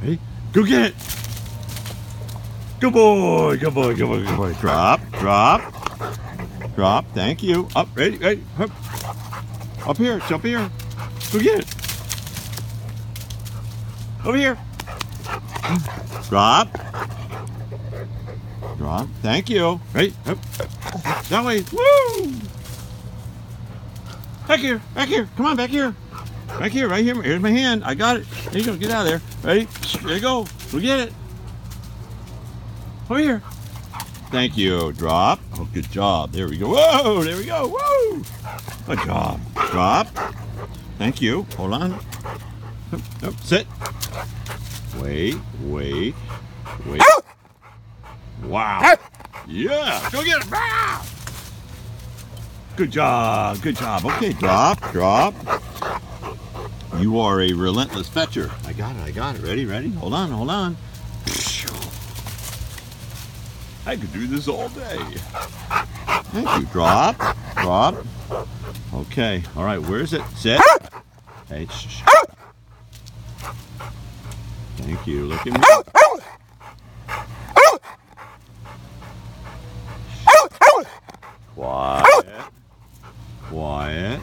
Ready? Go get it. Good boy, good boy, good boy, good boy. Drop, drop, drop. Thank you. Up, ready, ready. Up, up here, up here. Go get it. Over here. Drop. Drop. Thank you. Right. Up. That way. Woo! Back here. Back here. Come on, back here. Back here. Right here. Here's my hand. I got it. There you go. Get out of there. Ready? There you go. Go get it. Over here. Thank you. Drop. Oh, good job. There we go. Whoa! There we go. Whoa! Good job. Drop. Thank you. Hold on. Up, sit. Wait, wait, wait. Wow. Yeah. Go get it. Ah! Good job. Good job. Okay, drop, drop. You are a relentless fetcher. I got it. I got it. Ready, ready? Hold on, hold on. I could do this all day. Thank you. Drop, drop. Okay. All right. Where is it? Sit. Hey. Shh. Thank you. Look at me. Quiet. Quiet.